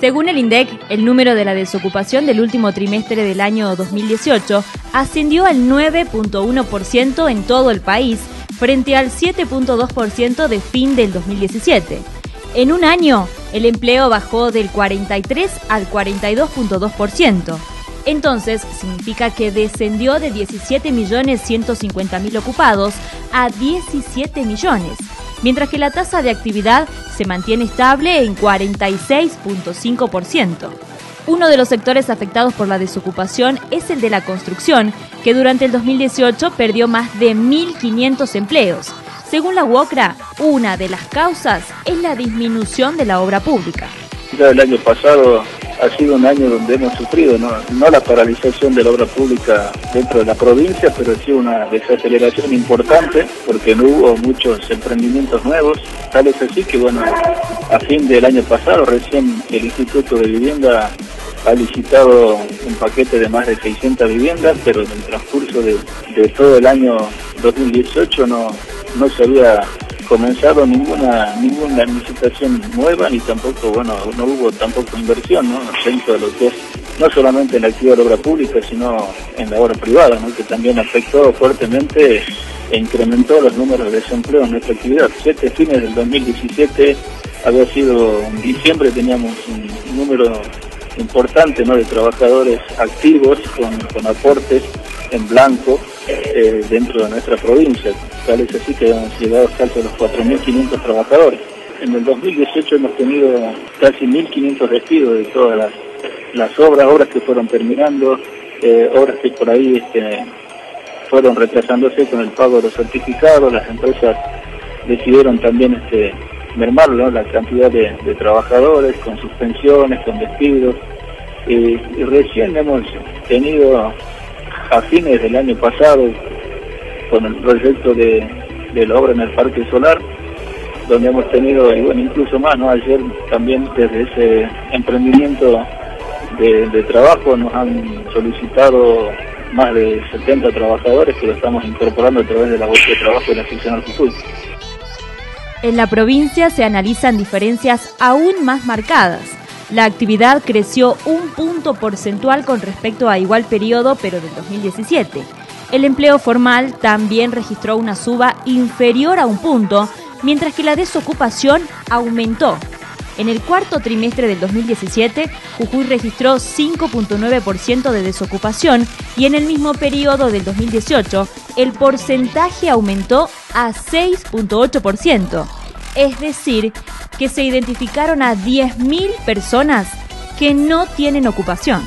Según el INDEC, el número de la desocupación del último trimestre del año 2018 ascendió al 9.1% en todo el país, frente al 7.2% de fin del 2017. En un año, el empleo bajó del 43 al 42.2%. Entonces, significa que descendió de 17.150.000 ocupados a 17 millones, mientras que la tasa de actividad se mantiene estable en 46.5%. Uno de los sectores afectados por la desocupación es el de la construcción, que durante el 2018 perdió más de 1.500 empleos. Según la UOCRA, una de las causas es la disminución de la obra pública. el año pasado ha sido un año donde hemos sufrido, ¿no? la paralización de la obra pública dentro de la provincia, pero sí una desaceleración importante porque no hubo muchos emprendimientos nuevos. Tal es así que, bueno, a fin del año pasado recién el Instituto de Vivienda ha licitado un paquete de más de 600 viviendas, pero en el transcurso de, todo el año 2018 no, no se había comenzado ninguna ninguna licitación nueva ni tampoco bueno no hubo tampoco inversión no dentro de lo que es no solamente en la actividad de obra pública sino en la obra privada ¿no? que también afectó fuertemente e incrementó los números de desempleo en nuestra actividad siete fines del 2017 había sido diciembre teníamos un número importante ¿no? de trabajadores activos con, con aportes en blanco eh, dentro de nuestra provincia. Tal es así que hemos llegado casi a los 4.500 trabajadores. En el 2018 hemos tenido casi 1.500 despidos de todas las, obras, obras que fueron terminando, eh, obras que por ahí este, fueron retrasándose con el pago de los certificados, las empresas decidieron también este, mermar la cantidad de, trabajadores con suspensiones, con despidos. y recién hemos tenido a fines del año pasado con el proyecto de, la obra en el Parque Solar, donde hemos tenido, bueno, incluso más, ¿no? Ayer también desde ese emprendimiento de, trabajo nos han solicitado más de 70 trabajadores que lo estamos incorporando a través de la bolsa de trabajo de la sección al En la provincia se analizan diferencias aún más marcadas la actividad creció un punto porcentual con respecto a igual periodo, pero del 2017. El empleo formal también registró una suba inferior a un punto, mientras que la desocupación aumentó. En el cuarto trimestre del 2017, Jujuy registró 5.9% de desocupación y en el mismo periodo del 2018, el porcentaje aumentó a 6.8%. Es decir, que se identificaron a 10.000 personas que no tienen ocupación.